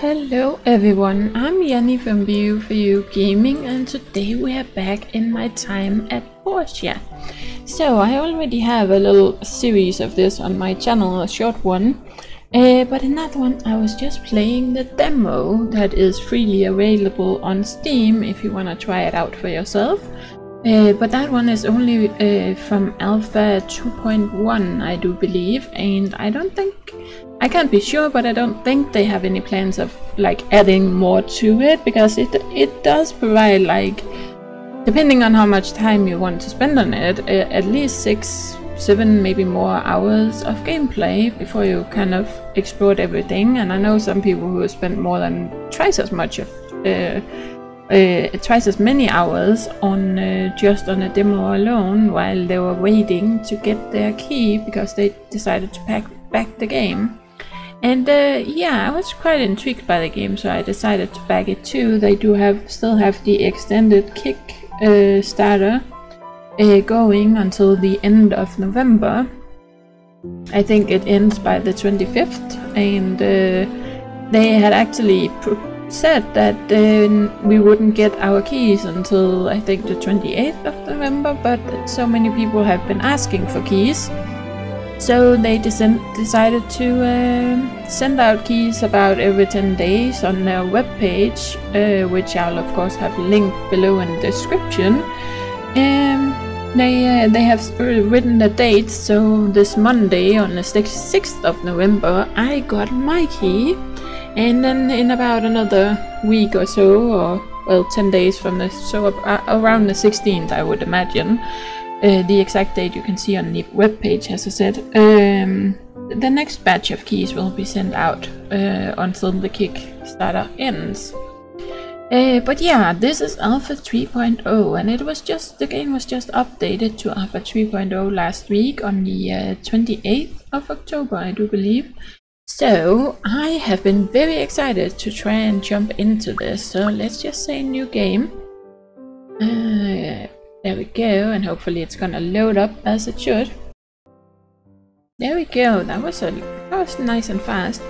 Hello everyone, I'm Yanni from BU4U Gaming and today we are back in my time at Portia. So, I already have a little series of this on my channel, a short one, uh, but in that one I was just playing the demo that is freely available on Steam if you want to try it out for yourself. Uh, but that one is only uh, from Alpha 2.1 I do believe and I don't think I can't be sure, but I don't think they have any plans of like adding more to it because it it does provide like depending on how much time you want to spend on it, at least six, seven, maybe more hours of gameplay before you kind of explored everything. And I know some people who spent more than twice as much of. Uh, uh, twice as many hours on uh, just on a demo alone while they were waiting to get their key because they decided to pack back the game. And uh, yeah, I was quite intrigued by the game, so I decided to back it too. They do have still have the extended kick uh, starter uh, going until the end of November. I think it ends by the 25th, and uh, they had actually said that we wouldn't get our keys until I think the 28th of November, but so many people have been asking for keys so they decided to uh, send out keys about every 10 days on their webpage, uh, which I'll of course have linked below in the description. Um, they, uh, they have written the date, so this Monday on the 6th of November I got my key and then in about another week or so, or well 10 days from the, so around the 16th I would imagine, uh, the exact date you can see on the web page, as I said. Um, the next batch of keys will be sent out uh, until the Kickstarter ends. Uh, but yeah, this is Alpha 3.0 and it was just, the game was just updated to Alpha 3.0 last week on the 28th uh, of October, I do believe. So, I have been very excited to try and jump into this, so let's just say new game. Uh, there we go, and hopefully it's gonna load up as it should. There we go, that was a that was nice and fast.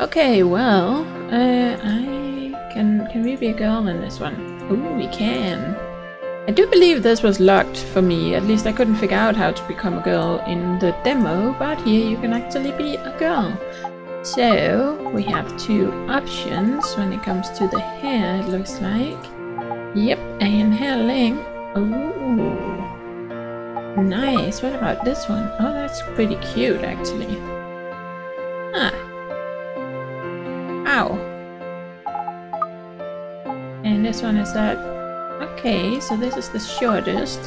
Okay, well, uh, I can can we be a girl in this one? Ooh, we can. I do believe this was locked for me, at least I couldn't figure out how to become a girl in the demo, but here you can actually be a girl. So, we have two options when it comes to the hair, it looks like. Yep, and hair length Ooh. Nice. What about this one? Oh, that's pretty cute, actually. Huh. Ow. And this one is that... Okay, so this is the shortest.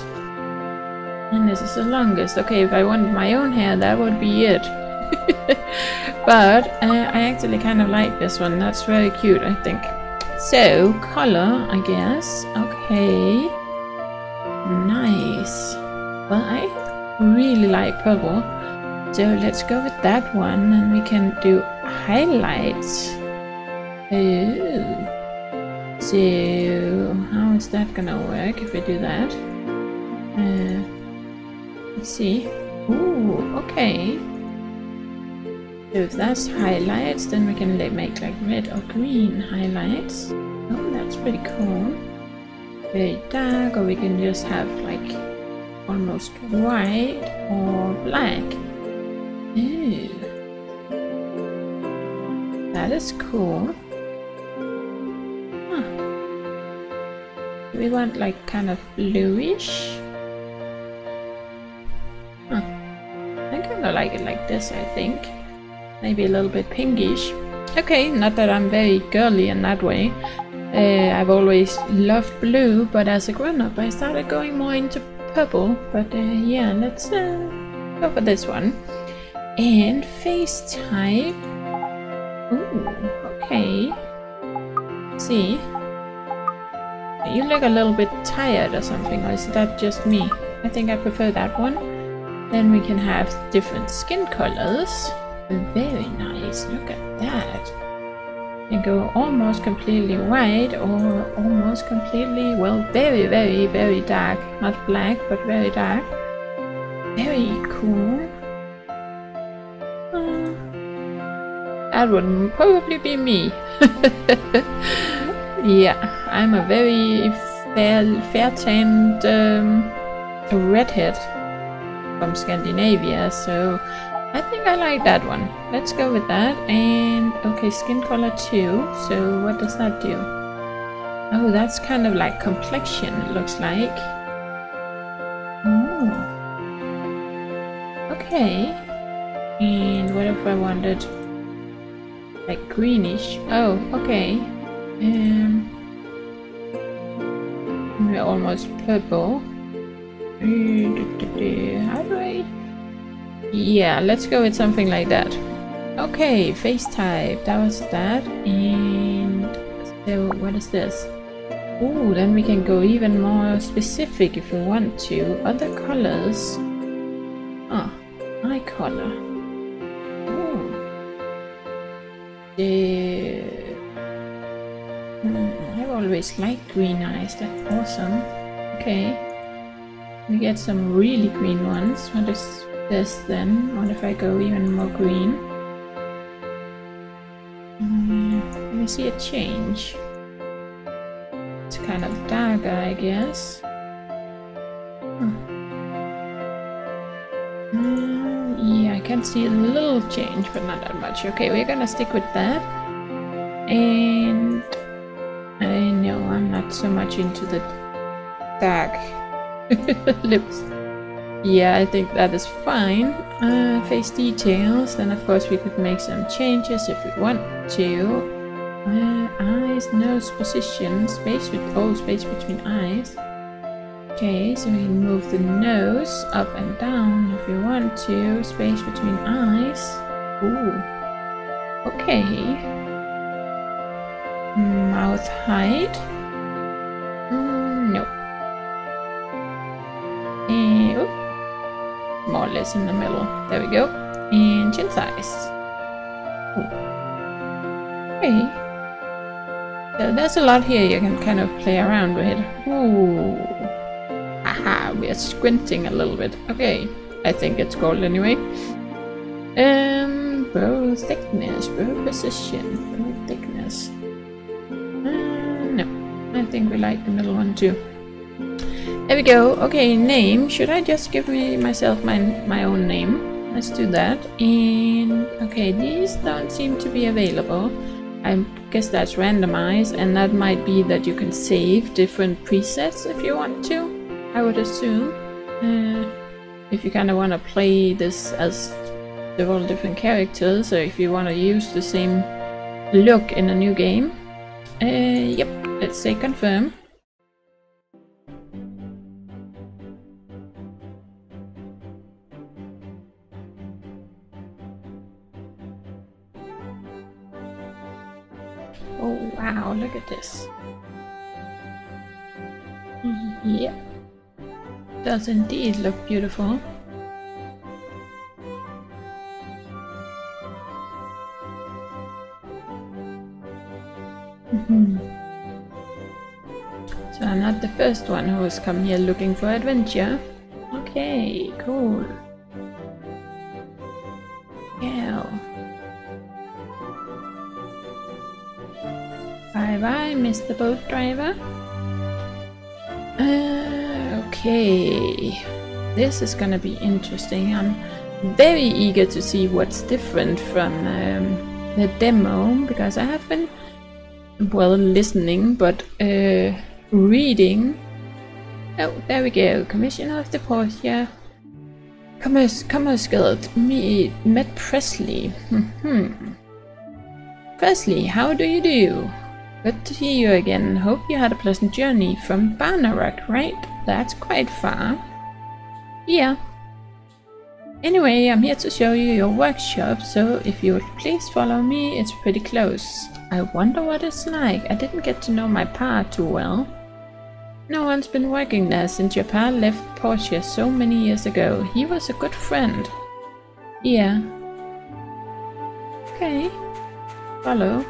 And this is the longest. Okay, if I wanted my own hair, that would be it. but uh, I actually kind of like this one. That's very cute, I think. So, color, I guess. Okay. Nice. Well, I really like purple. So let's go with that one and we can do highlights. Oh. So how is that gonna work if we do that? Uh, let's see. Ooh, okay. So if that's highlights, then we can make like red or green highlights. Oh, that's pretty cool very dark or we can just have like almost white or black. Ooh. That is cool. Huh. We want like kind of bluish. Huh. I kind of like it like this, I think. Maybe a little bit pinkish. Okay, not that I'm very girly in that way. Uh, I've always loved blue, but as a grown-up I started going more into purple. But uh, yeah, let's uh, go for this one. And face type. Ooh, okay. See. You look a little bit tired or something, or is that just me? I think I prefer that one. Then we can have different skin colors. Very nice, look at that and go almost completely white or almost completely, well, very, very, very dark. Not black, but very dark. Very cool. Uh, that would probably be me. yeah, I'm a very fair, fair-tanned um, redhead from Scandinavia, so I think I like that one. Let's go with that. And okay, skin color too. So what does that do? Oh, that's kind of like complexion, it looks like. Oh. Okay. And what if I wanted like greenish? Oh, okay. Um, we're almost purple. How do I? Yeah, let's go with something like that. Okay, face type. That was that. And so, what is this? Ooh, then we can go even more specific if we want to. Other colors. Ah, eye color. The... Hmm, I've always liked green eyes, that's awesome. Okay. We get some really green ones. What is this then? What if I go even more green? Mm, let me see a change It's kind of darker, I guess. Hmm. Mm, yeah, I can see a little change, but not that much. Okay, we're gonna stick with that. And I know I'm not so much into the dark lips. Yeah, I think that is fine. Uh, face details, then of course we could make some changes if we want to. Uh, eyes, nose position, space with oh, space between eyes. Okay, so we can move the nose up and down if you want to. Space between eyes. Ooh. Okay. Mouth height. Less in the middle. There we go. And chin size. Okay. There's a lot here you can kind of play around with. Ooh. Aha, we are squinting a little bit. Okay, I think it's called anyway. Um, bow thickness, bow position, bow thickness. Uh, no, I think we like the middle one too. There we go. Okay, name. Should I just give me myself my my own name? Let's do that. And okay, these don't seem to be available. I guess that's randomized and that might be that you can save different presets if you want to, I would assume. Uh, if you kind of want to play this as several different characters or if you want to use the same look in a new game. Uh, yep, let's say confirm. Oh wow, look at this. Yeah. Does indeed look beautiful. So I'm not the first one who has come here looking for adventure. Okay, cool. Bye, Mr. Boat Driver. Uh, okay, this is gonna be interesting. I'm very eager to see what's different from um, the demo because I have been, well, listening, but uh, reading. Oh, there we go. Commissioner of the Port, Portia. Commerce, Commerce Guild. Me, met Presley. hmm. Presley, how do you do? Good to see you again. Hope you had a pleasant journey from Barnarak, right? That's quite far. Yeah. Anyway, I'm here to show you your workshop, so if you would please follow me, it's pretty close. I wonder what it's like. I didn't get to know my pa too well. No one's been working there since your pa left Portia so many years ago. He was a good friend. Yeah. Okay. Follow.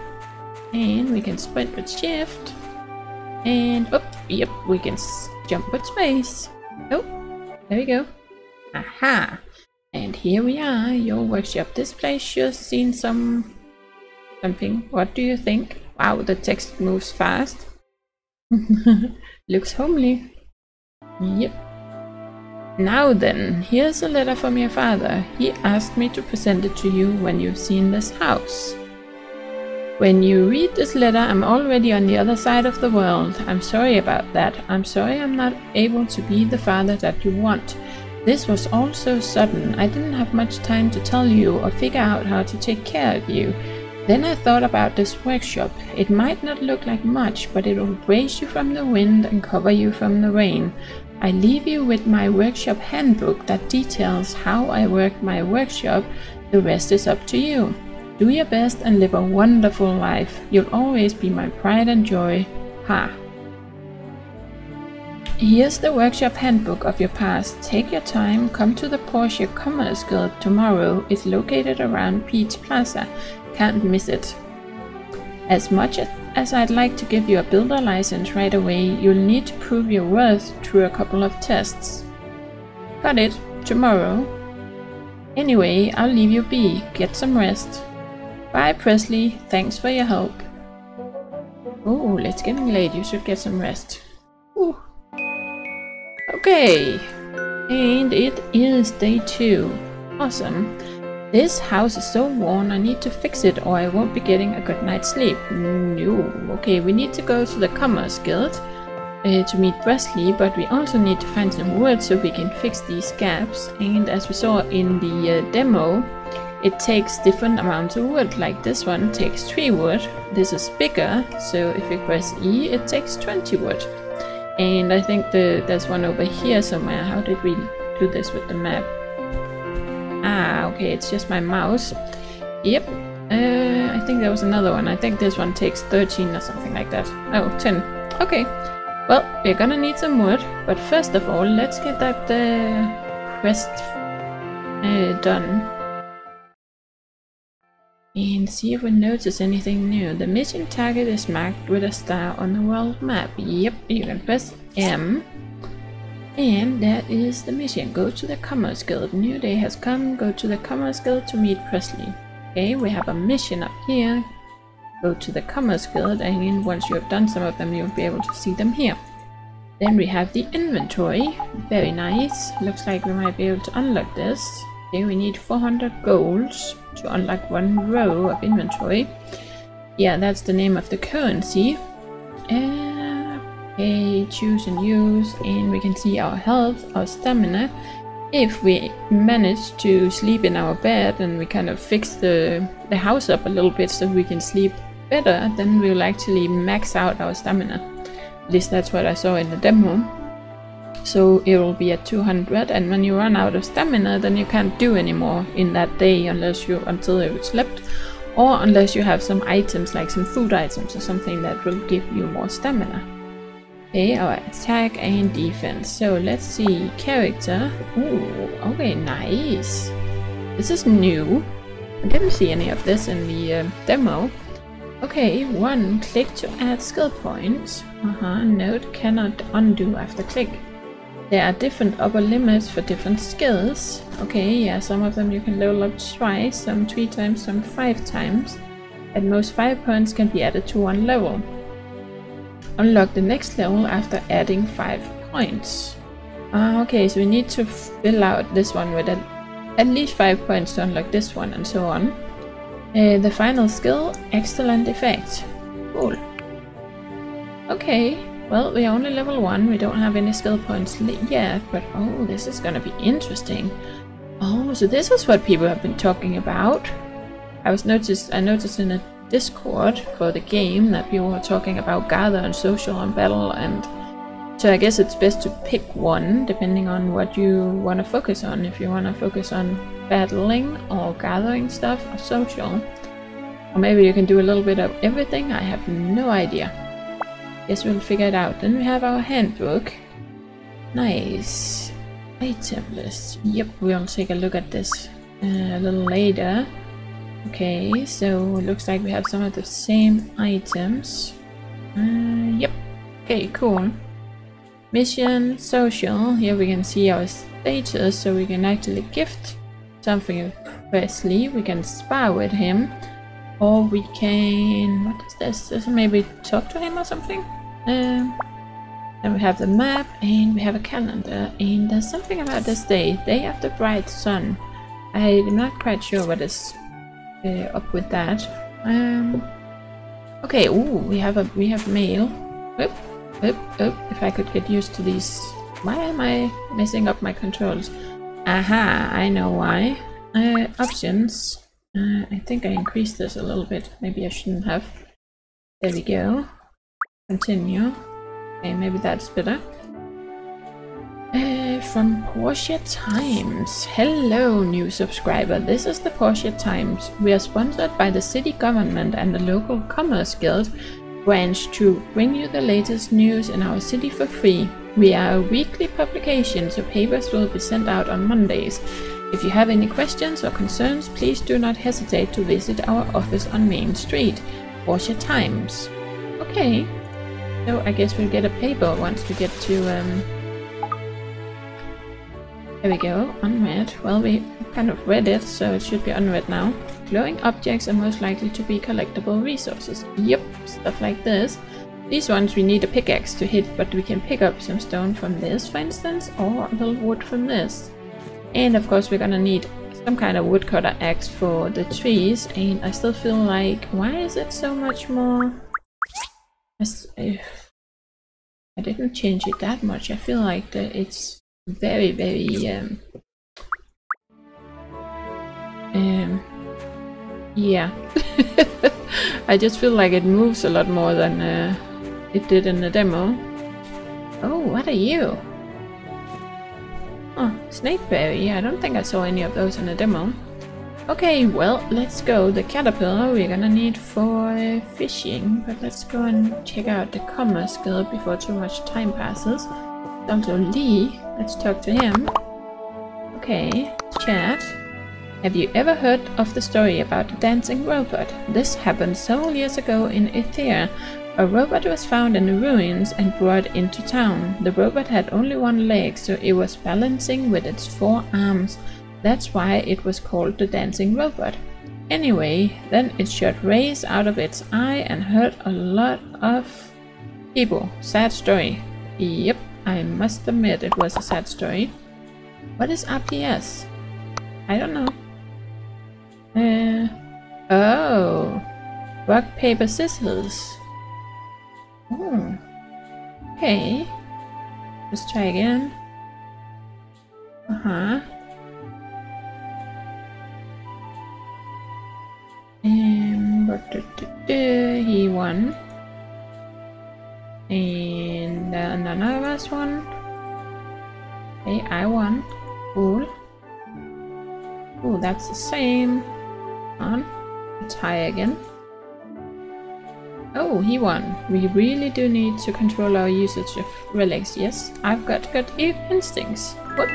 And we can sprint with shift. And, oh, yep, we can jump with space. Oh, there we go. Aha! And here we are, your workshop. This place sure seen some something. What do you think? Wow, the text moves fast. Looks homely. Yep. Now then, here's a letter from your father. He asked me to present it to you when you've seen this house. When you read this letter, I'm already on the other side of the world. I'm sorry about that. I'm sorry I'm not able to be the father that you want. This was all so sudden. I didn't have much time to tell you or figure out how to take care of you. Then I thought about this workshop. It might not look like much, but it will brace you from the wind and cover you from the rain. I leave you with my workshop handbook that details how I work my workshop. The rest is up to you. Do your best and live a wonderful life. You'll always be my pride and joy. Ha. Here's the workshop handbook of your past. Take your time, come to the Portia Commerce Guild tomorrow. It's located around Peach Plaza. Can't miss it. As much as I'd like to give you a builder license right away, you'll need to prove your worth through a couple of tests. Got it, tomorrow. Anyway, I'll leave you be, get some rest. Bye Presley, thanks for your help. Oh, it's getting late, you should get some rest. Ooh. Okay, and it is day two. Awesome. This house is so worn, I need to fix it or I won't be getting a good night's sleep. No. Okay, we need to go to the Commerce Guild uh, to meet Presley, but we also need to find some wood so we can fix these gaps. And as we saw in the uh, demo, it takes different amounts of wood. Like this one takes 3 wood. This is bigger, so if we press E, it takes 20 wood. And I think the, there's one over here somewhere. How did we do this with the map? Ah, okay, it's just my mouse. Yep. Uh, I think there was another one. I think this one takes 13 or something like that. Oh, 10. Okay. Well, we're gonna need some wood, but first of all, let's get that uh, quest uh, done. And see if we notice anything new. The mission target is marked with a star on the world map. Yep, you can press M and that is the mission. Go to the Commerce Guild. New day has come. Go to the Commerce Guild to meet Presley. Okay, we have a mission up here. Go to the Commerce Guild and once you have done some of them you'll be able to see them here. Then we have the inventory. Very nice. Looks like we might be able to unlock this. Okay, we need 400 golds to unlock one row of inventory. Yeah, that's the name of the currency. And Okay, choose and use, and we can see our health, our stamina. If we manage to sleep in our bed and we kind of fix the, the house up a little bit so we can sleep better, then we'll actually max out our stamina. At least that's what I saw in the demo. So it will be at 200 and when you run out of stamina then you can't do anymore in that day unless you until you've slept or unless you have some items like some food items or something that will give you more stamina. Okay, our attack and defense. So let's see. Character. Ooh, okay, nice. This is new. I didn't see any of this in the uh, demo. Okay, one click to add skill points. Uh-huh, node cannot undo after click. There are different upper limits for different skills. Okay, yeah, some of them you can level up twice, some three times, some five times. At most five points can be added to one level. Unlock the next level after adding 5 points. Uh, okay, so we need to fill out this one with at, least 5 points to unlock this one and so on. Uh, the final skill, excellent effect. Cool. Okay, well, we're only level 1, we don't have any skill points yet, but oh, this is gonna be interesting. Oh, so this is what people have been talking about. I was noticed I noticed in a Discord for the game that people were talking about gather and social and battle and so I guess it's best to pick one depending on what you want to focus on. If you want to focus on battling or gathering stuff or social. Or maybe you can do a little bit of everything, I have no idea. Guess we'll figure it out. Then we have our handbook. Nice. Item list. Yep, we'll take a look at this uh, a little later. Okay, so it looks like we have some of the same items. Uh, yep. Okay, cool. Mission, social. Here we can see our status, so we can actually gift something Presley. We can spar with him. Or we can... What is? This maybe talk to him or something? Um, then we have the map and we have a calendar. And there's something about this day. Day of the bright sun. I'm not quite sure what is uh, up with that. Um, okay, ooh, we have a we have mail. Oop, oop, oop. If I could get used to these. Why am I messing up my controls? Aha, I know why. Uh, options. Uh, I think I increased this a little bit. Maybe I shouldn't have. There we go. Continue. Okay, maybe that's better. Uh, from Portia Times. Hello, new subscriber. This is the Portia Times. We are sponsored by the city government and the local commerce guild branch to bring you the latest news in our city for free. We are a weekly publication, so papers will be sent out on Mondays. If you have any questions or concerns, please do not hesitate to visit our office on Main Street. Portia Times. Okay. So I guess we'll get a paper once we get to... Um... There we go, unread. Well, we kind of read it, so it should be unread now. Glowing objects are most likely to be collectible resources. Yep, stuff like this. These ones we need a pickaxe to hit, but we can pick up some stone from this, for instance, or a little wood from this. And of course we're gonna need some kind of woodcutter axe for the trees and I still feel like why is it so much more I didn't change it that much I feel like it's very very um, um yeah I just feel like it moves a lot more than uh, it did in the demo oh what are you Oh, snakeberry. Yeah, I don't think I saw any of those in the demo. Okay, well, let's go. The caterpillar we're gonna need for fishing, but let's go and check out the commerce guild before too much time passes. Also Lee, let's talk to him. Okay, chat. Have you ever heard of the story about the dancing robot? This happened several years ago in Aether, a robot was found in the ruins and brought into town. The robot had only one leg, so it was balancing with its four arms. That's why it was called the dancing robot. Anyway, then it shot rays out of its eye and hurt a lot of people. Sad story. Yep, I must admit it was a sad story. What is RPS? I don't know. Uh, oh. Rock, paper, scissors. Oh. Okay. Let's try again. Uh-huh. And he won. And none of us won. Okay, I won. Cool. Oh, that's the same. On. Let's try again. Oh, he won. We really do need to control our usage of relics. Yes, I've got good instincts. Whoop.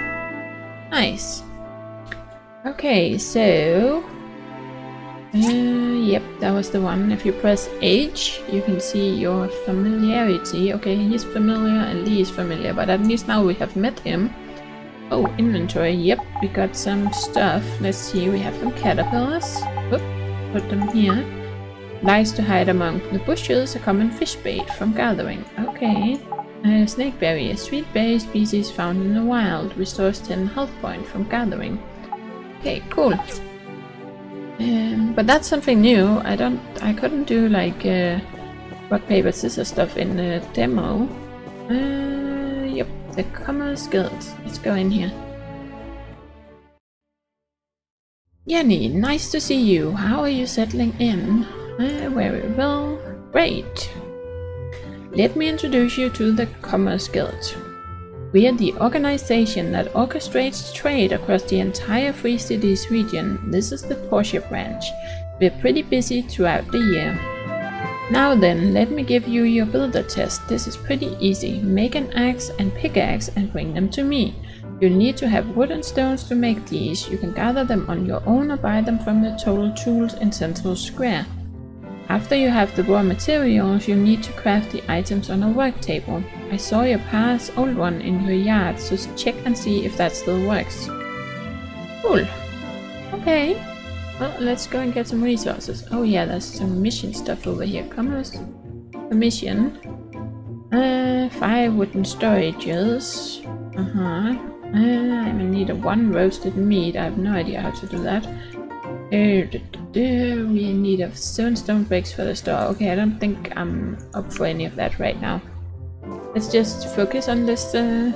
Nice. Okay, so... Uh, yep, that was the one. If you press H, you can see your familiarity. Okay, he's familiar and Lee is familiar, but at least now we have met him. Oh, inventory. Yep, we got some stuff. Let's see, we have some caterpillars. Whoop, put them here. Likes to hide among the bushes, a common fish bait from gathering. Okay. Uh, snakeberry, a sweet berry species found in the wild, restores 10 health points from gathering. Okay, cool. Um, but that's something new. I don't, I couldn't do like uh, rock paper scissors stuff in the demo. Uh, yep, the commerce guild. Let's go in here. Yanni, nice to see you. How are you settling in? Uh, very well. Great. Let me introduce you to the Commerce Guild. We are the organization that orchestrates trade across the entire Free Cities region. This is the Portia branch. We're pretty busy throughout the year. Now then, let me give you your builder test. This is pretty easy. Make an axe and pickaxe and bring them to me. You'll need to have wood and stones to make these. You can gather them on your own or buy them from the Total Tools in Central Square. After you have the raw materials, you need to craft the items on a work table. I saw your past old one in your yard, so check and see if that still works. Cool. Okay. Well, let's go and get some resources. Oh yeah, there's some mission stuff over here. Commerce. A mission. Uh, five wooden storages. Uh-huh. Uh, in need a one roasted meat. I have no idea how to do that. Uh, we need of seven stone bricks for the store. Okay, I don't think I'm up for any of that right now. Let's just focus on this uh,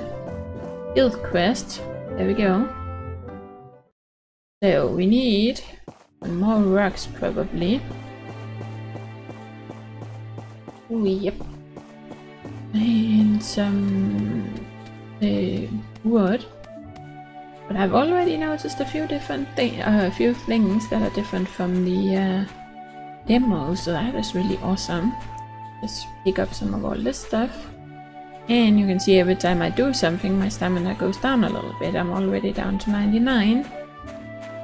guild quest. There we go. So we need more rocks probably. Oh, yep. And some uh, wood. But I've already noticed a few different things, uh, a few things that are different from the uh, demo, so that is really awesome. Just pick up some of all this stuff. And you can see every time I do something, my stamina goes down a little bit. I'm already down to 99.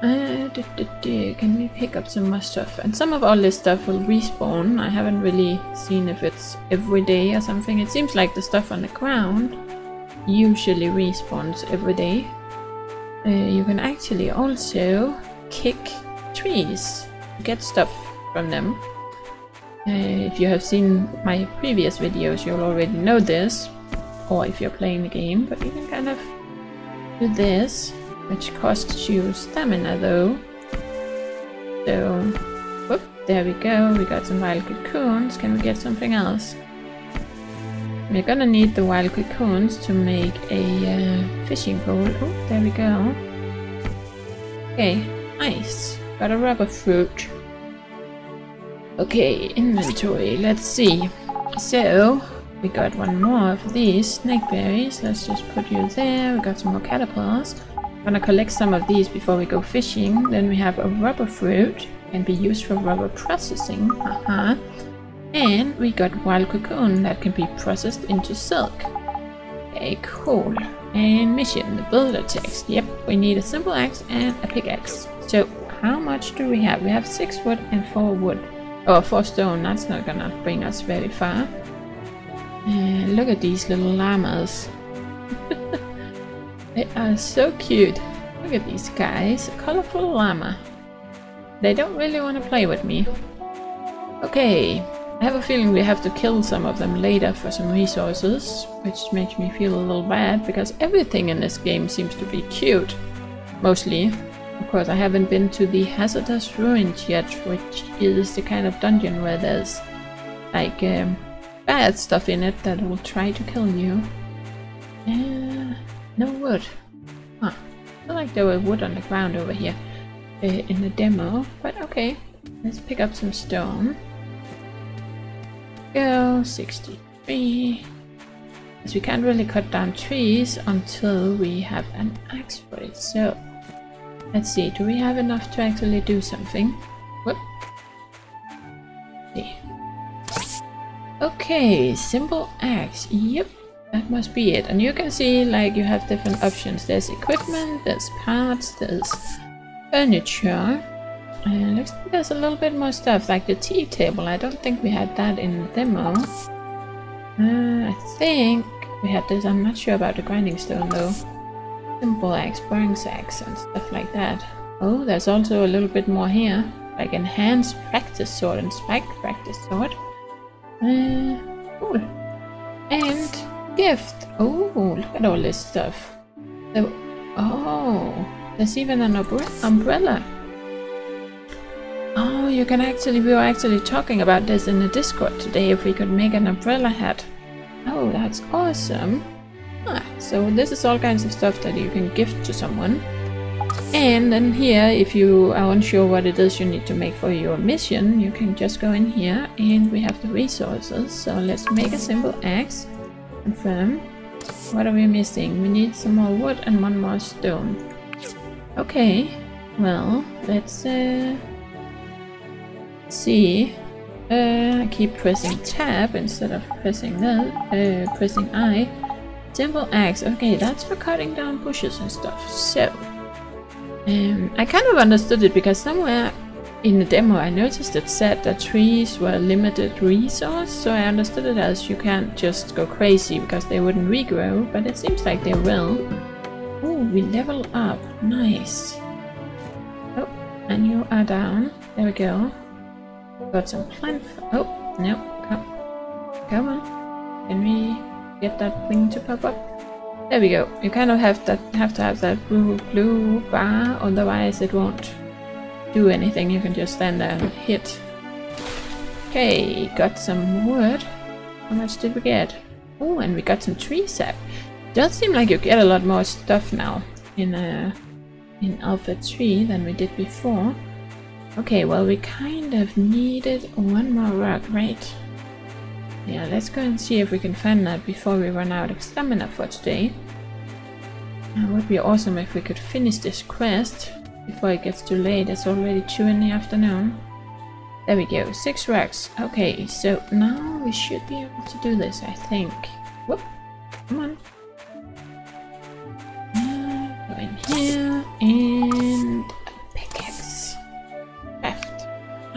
Uh, can we pick up some more stuff? And some of all this stuff will respawn. I haven't really seen if it's every day or something. It seems like the stuff on the ground usually respawns every day. Uh, you can actually also kick trees to get stuff from them. Uh, if you have seen my previous videos, you'll already know this, or if you're playing the game, but you can kind of do this, which costs you stamina though. So, whoop, there we go, we got some wild cocoons, can we get something else? We're gonna need the wild cocoons to make a uh, fishing pole. Oh, there we go. Okay, nice. Got a rubber fruit. Okay, inventory. Let's see. So, we got one more of these snakeberries. Let's just put you there. We got some more caterpillars. Gonna collect some of these before we go fishing. Then we have a rubber fruit. Can be used for rubber processing. Uh -huh. And we got wild cocoon that can be processed into silk. Okay, cool. And mission, the builder text. Yep, we need a simple axe and a pickaxe. So, how much do we have? We have 6 wood and 4 wood. Oh, 4 stone, that's not gonna bring us very far. And look at these little llamas. they are so cute. Look at these guys, a colorful llama. They don't really want to play with me. Okay, I have a feeling we have to kill some of them later for some resources, which makes me feel a little bad, because everything in this game seems to be cute. Mostly. Of course, I haven't been to the Hazardous Ruins yet, which is the kind of dungeon where there's like um, bad stuff in it that will try to kill you. Uh, no wood. Huh. I feel like there were wood on the ground over here uh, in the demo, but okay. Let's pick up some stone go, 63. Because we can't really cut down trees until we have an axe for it. So, let's see, do we have enough to actually do something? Whoop. See. Okay, simple axe. Yep, that must be it. And you can see like you have different options. There's equipment, there's parts, there's furniture. Looks like there's a little bit more stuff, like the tea table. I don't think we had that in the demo. Uh, I think we had this. I'm not sure about the grinding stone though. Simple axe, bronze axe, and stuff like that. Oh, there's also a little bit more here, like enhanced practice sword and spike practice sword. Uh, cool. And gift. Oh, look at all this stuff. Oh, there's even an umbrella. Oh, you can actually, we were actually talking about this in the Discord today, if we could make an umbrella hat. Oh, that's awesome. Ah, so this is all kinds of stuff that you can gift to someone. And then here, if you are unsure what it is you need to make for your mission, you can just go in here and we have the resources. So let's make a simple axe. Confirm. What are we missing? We need some more wood and one more stone. Okay, well, let's uh, see. Uh, I keep pressing tab instead of pressing that, uh, pressing I. Simple axe. Okay, that's for cutting down bushes and stuff. So, um, I kind of understood it because somewhere in the demo I noticed it said that trees were a limited resource, so I understood it as you can't just go crazy because they wouldn't regrow, but it seems like they will. Oh, we level up. Nice. Oh, and you are down. There we go. Got some plant. Oh, no. Come. Come on. Can we get that thing to pop up? There we go. You kind of have that have to have that blue blue bar, otherwise it won't do anything. You can just stand there and hit. Okay, got some wood. How much did we get? Oh, and we got some tree sap. Does seem like you get a lot more stuff now in uh, in Alpha 3 than we did before. Okay, well we kind of needed one more rock, right? Yeah, let's go and see if we can find that before we run out of stamina for today. It would be awesome if we could finish this quest before it gets too late. It's already 2 in the afternoon. There we go, 6 rocks. Okay, so now we should be able to do this, I think. Whoop, come on. Go in here, and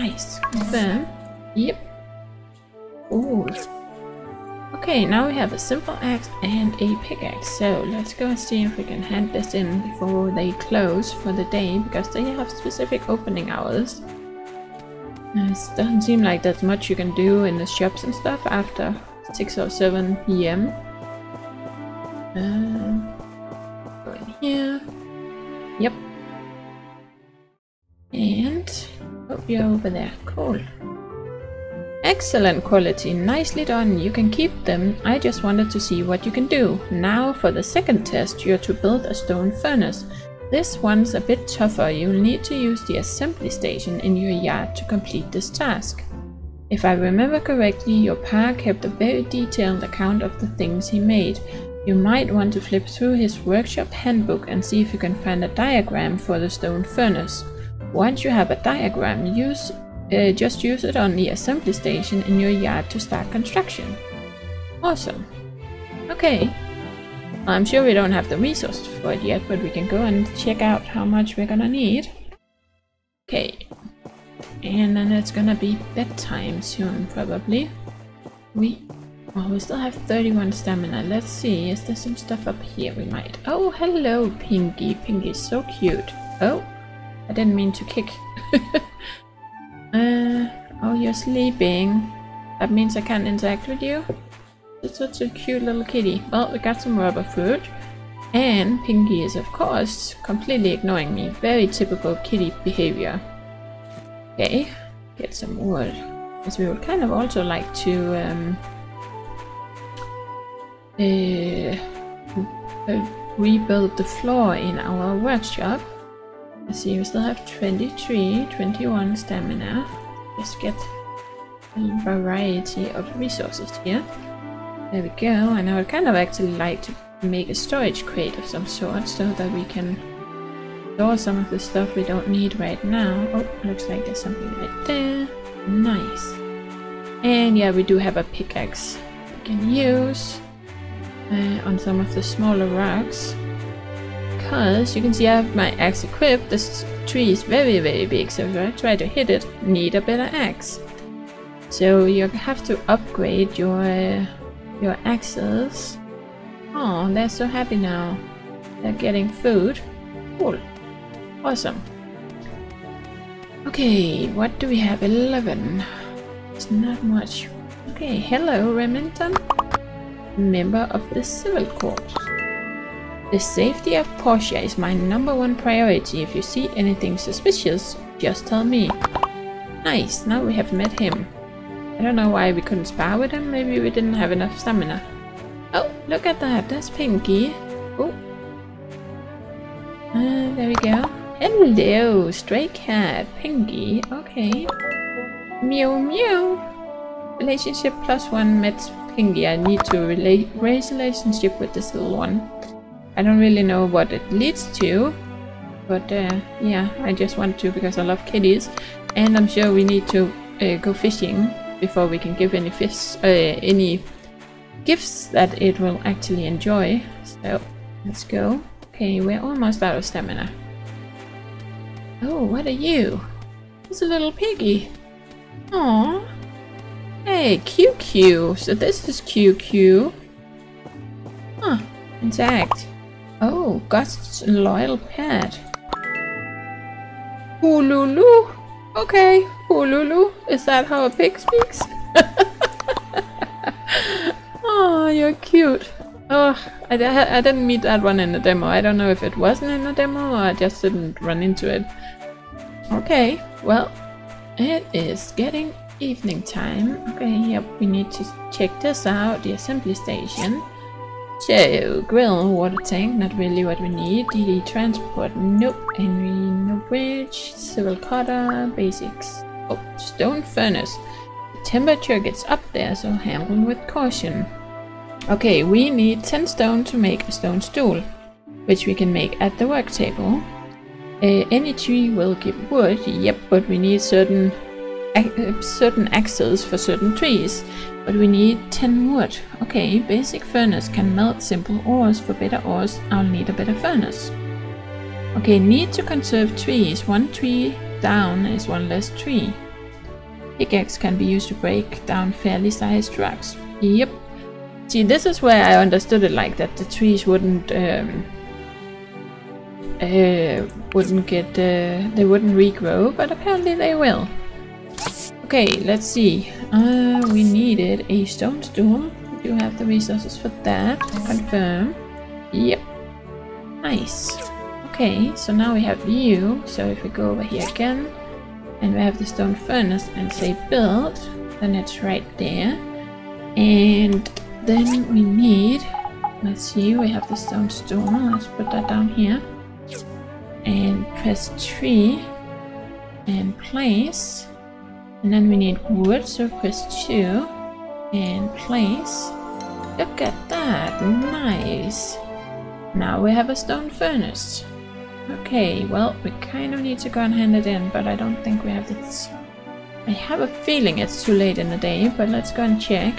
Nice. Confirm. Yep. Ooh. Okay, now we have a simple axe and a pickaxe. So let's go and see if we can hand this in before they close for the day, because they have specific opening hours. It doesn't seem like there's much you can do in the shops and stuff after 6 or 7 p.m. Uh, go in here. Yep. And you're over there. Cool. Excellent quality, nicely done. You can keep them. I just wanted to see what you can do. Now for the second test, you're to build a stone furnace. This one's a bit tougher. You'll need to use the assembly station in your yard to complete this task. If I remember correctly, your pa kept a very detailed account of the things he made. You might want to flip through his workshop handbook and see if you can find a diagram for the stone furnace. Once you have a diagram, use uh, just use it on the assembly station in your yard to start construction. Awesome. Okay. I'm sure we don't have the resources for it yet, but we can go and check out how much we're gonna need. Okay. And then it's gonna be bedtime soon, probably. We... Oh, we still have 31 stamina. Let's see, is there some stuff up here we might... Oh, hello, Pinky. Pinky's so cute. Oh, I didn't mean to kick. Uh, oh, you're sleeping. That means I can't interact with you? It's such a cute little kitty. Well, we got some rubber fruit. And Pinky is, of course, completely ignoring me. Very typical kitty behavior. Okay, get some wood. Because we would kind of also like to um, uh, uh, rebuild the floor in our workshop. I see we still have 23, 21 stamina. Let's get a variety of resources here. There we go, and I would kind of actually like to make a storage crate of some sort so that we can store some of the stuff we don't need right now. Oh, looks like there's something right there. Nice. And yeah, we do have a pickaxe we can use uh, on some of the smaller rocks because you can see I have my axe equipped. This tree is very very big so if I try to hit it, need a better axe. So you have to upgrade your your axes. Oh, they're so happy now. They're getting food. Cool. Awesome. Okay, what do we have? 11. It's not much. Okay, hello Remington. Member of the Civil Corps. The safety of Portia is my number one priority. If you see anything suspicious, just tell me. Nice, now we have met him. I don't know why we couldn't spar with him, maybe we didn't have enough stamina. Oh, look at that, that's Pinky. Oh. Uh, there we go. Hello, stray cat, Pinky, okay. Meow meow. Relationship plus one met Pinky. I need to relate raise relationship with this little one. I don't really know what it leads to, but uh, yeah, I just want to because I love kitties, and I'm sure we need to uh, go fishing before we can give any fish, uh, any gifts that it will actually enjoy. So let's go. Okay, we're almost out of stamina. Oh, what are you? It's a little piggy. Aww. Hey, QQ. So this is QQ. Huh, intact. Oh, Gust's loyal pet. Hululu. Okay, Hululu. Is that how a pig speaks? oh, you're cute. Oh, I, I, didn't meet that one in the demo. I don't know if it wasn't in the demo or I just didn't run into it. Okay, well, it is getting evening time. Okay, yep, we need to check this out, the assembly station. So, grill, water tank, not really what we need. DD transport, nope. Henry, no bridge. Civil cutter, basics. Oh, stone furnace. The temperature gets up there, so handle with caution. Okay, we need 10 stone to make a stone stool, which we can make at the work table. Uh, any tree will give wood, yep, but we need certain certain axes for certain trees. But we need 10 wood. Okay, basic furnace can melt simple ores. For better ores, I'll need a better furnace. Okay, need to conserve trees. One tree down is one less tree. Pickaxe can be used to break down fairly sized rocks. Yep. See, this is where I understood it like that the trees wouldn't um, uh, wouldn't get uh, they wouldn't regrow, but apparently they will. Okay, let's see. Uh, we needed a stone stool. Do have the resources for that. Confirm. Yep. Nice. Okay, so now we have you. So if we go over here again, and we have the stone furnace and say build, then it's right there. And then we need, let's see, we have the stone stool. Let's put that down here. And press tree and place. And then we need wood, surface 2 and place. Look at that, nice. Now we have a stone furnace. Okay, well, we kind of need to go and hand it in, but I don't think we have this. I have a feeling it's too late in the day, but let's go and check.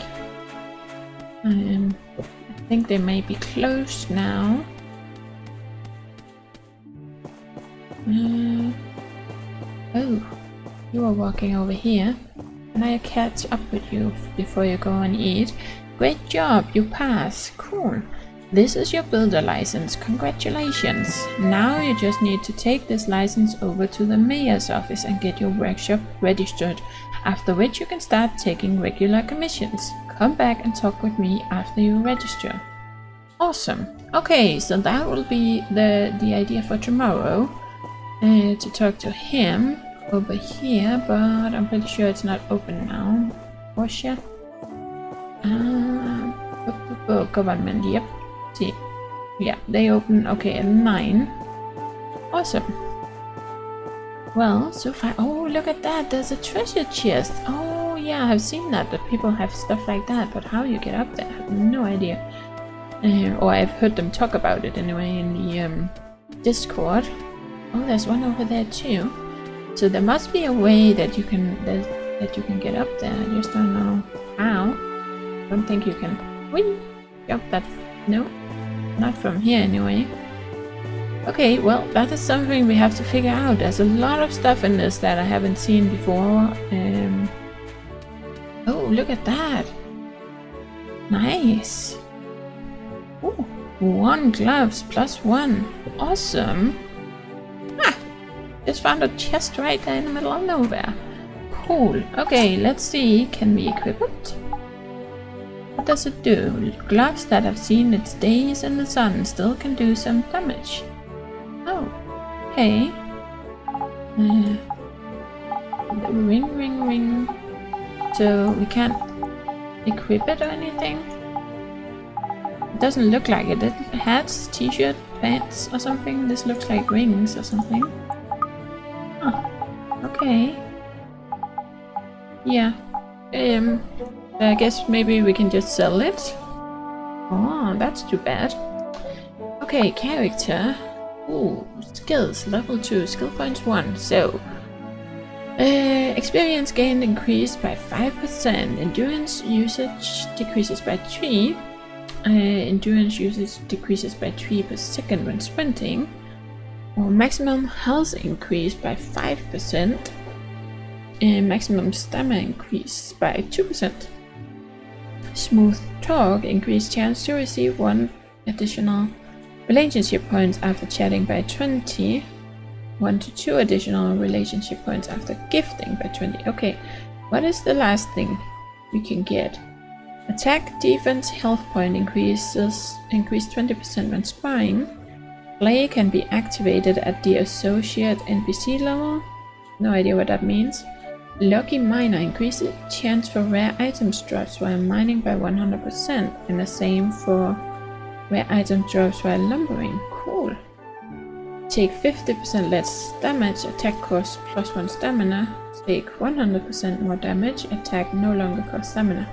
Um, I think they may be closed now. Uh, oh. You are walking over here. Can I catch up with you before you go and eat? Great job, you pass. Cool. This is your builder license. Congratulations. Now you just need to take this license over to the mayor's office and get your workshop registered. After which you can start taking regular commissions. Come back and talk with me after you register. Awesome. Okay, so that will be the, the idea for tomorrow. Uh, to talk to him over here, but I'm pretty sure it's not open now. Oh shit. Uh, oh, oh, government, yep. See. Yeah, they open, okay, at 9. Awesome. Well, so far, oh look at that, there's a treasure chest. Oh yeah, I've seen that, that people have stuff like that, but how you get up there, I have no idea. Uh, or I've heard them talk about it anyway in the um, Discord. Oh, there's one over there too. So there must be a way that you can that, that you can get up there. I just don't know how. I don't think you can win jump that no not from here anyway. Okay, well that is something we have to figure out. There's a lot of stuff in this that I haven't seen before. Um, oh look at that. Nice. Ooh, one gloves plus one. Awesome. Just found a chest right there in the middle of nowhere. Cool. Okay, let's see. Can we equip it? What does it do? Gloves that have seen its days in the sun still can do some damage. Oh, okay. Uh, ring, ring, ring. So we can't equip it or anything? It doesn't look like it. It has t-shirt, pants or something. This looks like rings or something. Okay. Yeah. Um, I guess maybe we can just sell it. Oh, that's too bad. Okay, character. Ooh, skills, level 2, skill points 1. So, uh, experience gained increased by 5%, endurance usage decreases by 3, uh, endurance usage decreases by 3 per second when sprinting, maximum health increased by 5%, and maximum stamina increased by 2%. Smooth talk increased chance to receive one additional relationship points after chatting by 20. 1 to 2 additional relationship points after gifting by 20. Okay, what is the last thing we can get? Attack, defense, health point increases increase 20% when sparring. Play can be activated at the associate NPC level. No idea what that means. Lucky Miner increases chance for rare items drops while mining by 100% and the same for rare item drops while lumbering. Cool. Take 50% less damage, attack cost plus 1 stamina. Take 100% more damage, attack no longer costs stamina.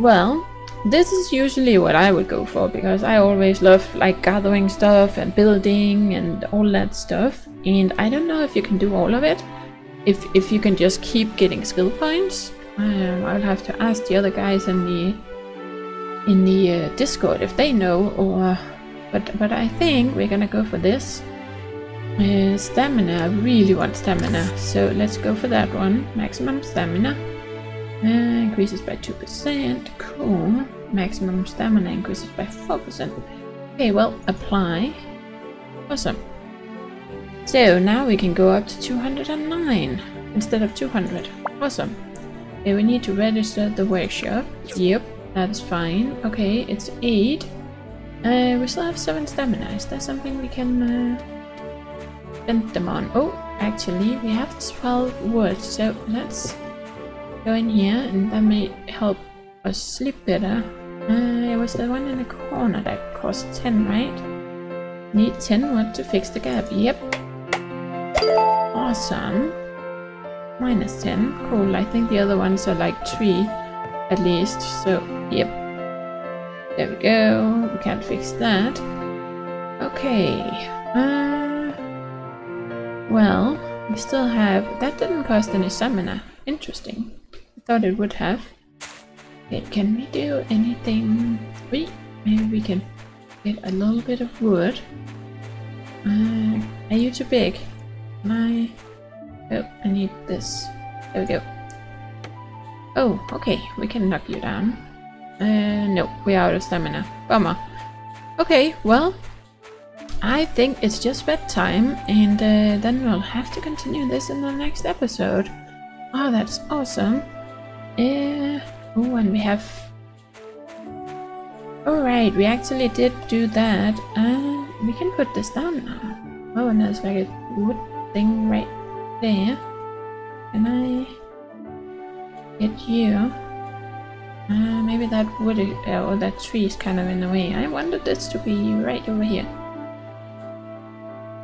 Well, this is usually what I would go for because I always love like gathering stuff and building and all that stuff. And I don't know if you can do all of it. If if you can just keep getting skill points. Um, I'll have to ask the other guys in the in the uh, Discord if they know. Or but but I think we're gonna go for this. Uh, stamina. I really want stamina, so let's go for that one. Maximum stamina. Uh, increases by 2%. Cool. Maximum stamina increases by 4%. Okay, well, apply. Awesome. So now we can go up to 209 instead of 200. Awesome. Okay, we need to register the workshop. Yep, that's fine. Okay, it's 8. Uh, we still have 7 stamina. Is there something we can uh, spend them on? Oh, actually, we have 12 wood, so let's go in here and that may help us sleep better. Uh, it was the one in the corner that cost 10, right? Need 10 wood to fix the gap. Yep. Awesome. Minus 10. Cool. I think the other ones are like 3 at least. So, yep. There we go. We can't fix that. Okay. Uh, well, we still have... That didn't cost any stamina. Interesting thought it would have. Okay, can we do anything? We maybe we can get a little bit of wood. Uh, are you too big? Can I? Oh, I need this. There we go. Oh, okay, we can knock you down. Uh, no, we're out of stamina. Bummer. Okay, well, I think it's just bedtime, and uh, then we'll have to continue this in the next episode. Oh, that's awesome. Uh, oh, and we have... Alright, we actually did do that. Uh, we can put this down now. Oh, and there's like a wood thing right there. Can I get you? Uh, maybe that wood uh, or that tree is kind of in the way. I wanted this to be right over here.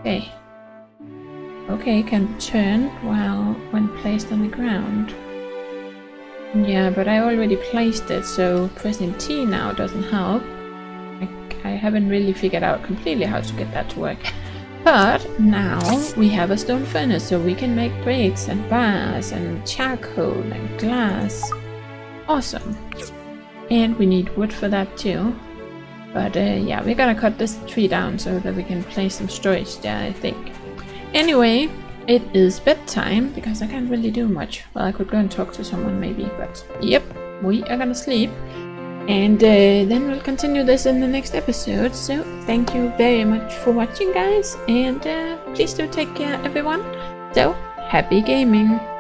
Okay. Okay, can turn while when placed on the ground. Yeah, but I already placed it, so pressing T now doesn't help. I, I haven't really figured out completely how to get that to work. But now we have a stone furnace, so we can make bricks and bars and charcoal and glass. Awesome. And we need wood for that too. But uh, yeah, we're gonna cut this tree down so that we can place some storage there, I think. Anyway, it is bedtime, because I can't really do much. Well, I could go and talk to someone maybe, but yep, we are gonna sleep. And uh, then we'll continue this in the next episode. So thank you very much for watching, guys. And uh, please do take care, everyone. So, happy gaming!